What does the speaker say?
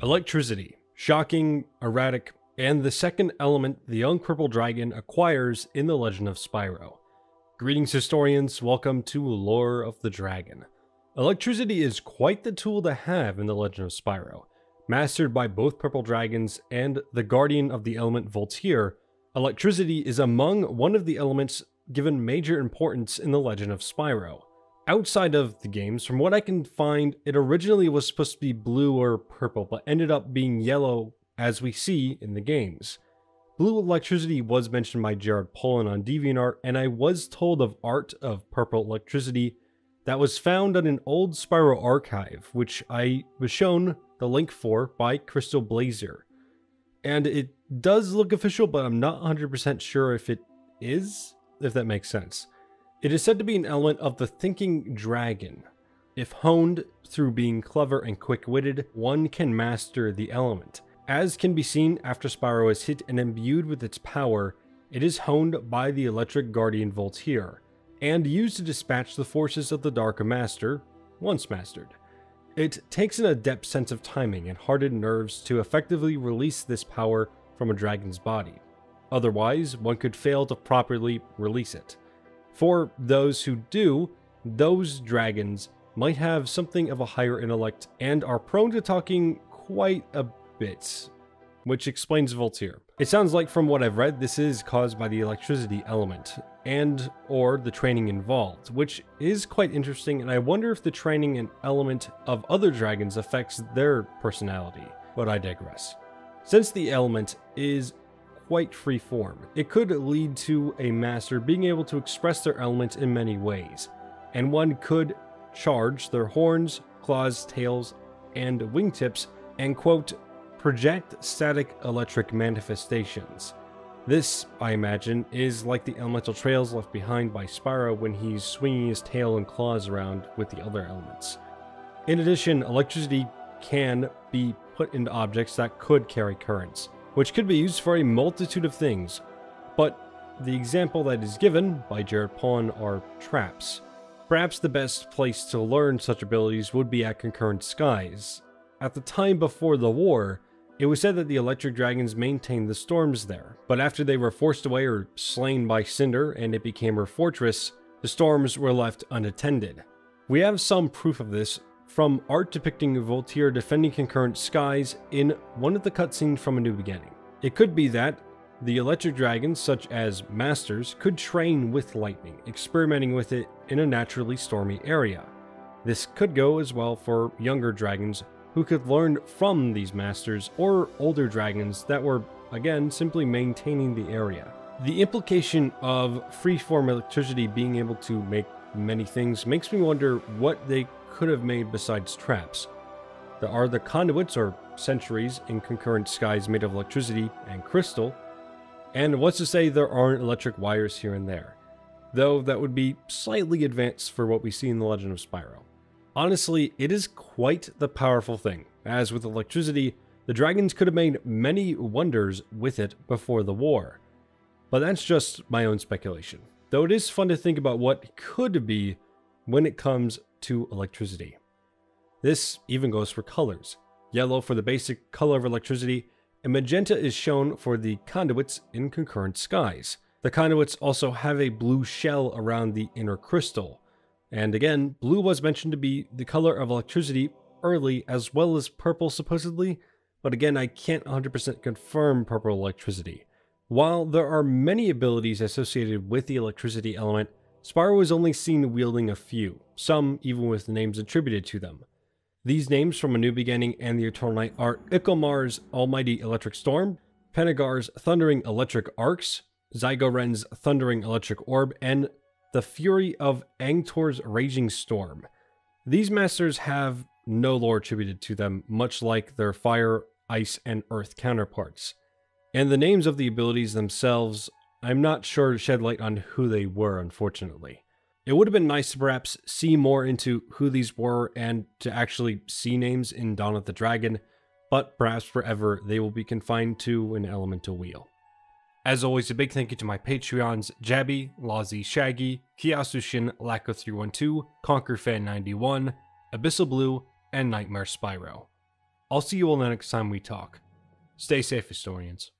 Electricity. Shocking, erratic, and the second element the young purple dragon acquires in the legend of Spyro. Greetings historians, welcome to Lore of the Dragon. Electricity is quite the tool to have in the legend of Spyro. Mastered by both purple dragons and the guardian of the element Volteer, electricity is among one of the elements given major importance in the legend of Spyro. Outside of the games, from what I can find, it originally was supposed to be blue or purple, but ended up being yellow as we see in the games. Blue electricity was mentioned by Jared Polin on DeviantArt, and I was told of art of purple electricity that was found on an old Spyro archive, which I was shown the link for by CrystalBlazier. And it does look official, but I'm not 100% sure if it is, if that makes sense. It is said to be an element of the thinking dragon. If honed through being clever and quick-witted, one can master the element. As can be seen after Spyro is hit and imbued with its power, it is honed by the Electric Guardian Volteer, and used to dispatch the forces of the Dark Master, once mastered. It takes an adept sense of timing and hardened nerves to effectively release this power from a dragon's body. Otherwise, one could fail to properly release it. For those who do, those dragons might have something of a higher intellect and are prone to talking quite a bit, which explains Volteer. It sounds like from what I've read, this is caused by the electricity element and or the training involved, which is quite interesting and I wonder if the training and element of other dragons affects their personality, but I digress. Since the element is quite free form. It could lead to a master being able to express their element in many ways, and one could charge their horns, claws, tails, and wingtips and quote, project static electric manifestations. This, I imagine, is like the elemental trails left behind by Spyro when he's swinging his tail and claws around with the other elements. In addition, electricity can be put into objects that could carry currents which could be used for a multitude of things, but the example that is given by Jared Pawn are traps. Perhaps the best place to learn such abilities would be at Concurrent Skies. At the time before the war, it was said that the Electric Dragons maintained the storms there, but after they were forced away or slain by Cynder and it became her fortress, the storms were left unattended. We have some proof of this from art depicting Volteer defending concurrent skies in one of the cutscenes from A New Beginning. It could be that the electric dragons, such as Masters, could train with lightning, experimenting with it in a naturally stormy area. This could go as well for younger dragons who could learn from these masters or older dragons that were, again, simply maintaining the area. The implication of freeform electricity being able to make many things makes me wonder what they could have made besides traps. There are the conduits or sentries in concurrent skies made of electricity and crystal, and what's to say there aren't electric wires here and there, though that would be slightly advanced for what we see in The Legend of Spyro. Honestly, it is quite the powerful thing, as with electricity, the dragons could have made many wonders with it before the war. But that's just my own speculation, though it is fun to think about what could be when it comes to electricity. This even goes for colors. Yellow for the basic color of electricity, and magenta is shown for the conduits in concurrent skies. The conduits also have a blue shell around the inner crystal. And again, blue was mentioned to be the color of electricity early as well as purple supposedly, but again I can't 100% confirm purple electricity. While there are many abilities associated with the electricity element, Spyro is only seen wielding a few, some even with the names attributed to them. These names from A New Beginning and the Eternal Night are Ikomar's Almighty Electric Storm, Penegar's Thundering Electric Arcs, Zygoren's Thundering Electric Orb, and the Fury of Angtor's Raging Storm. These masters have no lore attributed to them, much like their fire, ice, and earth counterparts. And the names of the abilities themselves I'm not sure to shed light on who they were, unfortunately. It would have been nice to perhaps see more into who these were and to actually see names in Dawn of the Dragon, but perhaps forever they will be confined to an elemental wheel. As always, a big thank you to my Patreons Jabby, Lazy Shaggy, Kiasushin, Lacko312, ConquerFan91, Abyssal Blue, and Nightmare Spyro. I'll see you all the next time we talk. Stay safe, historians.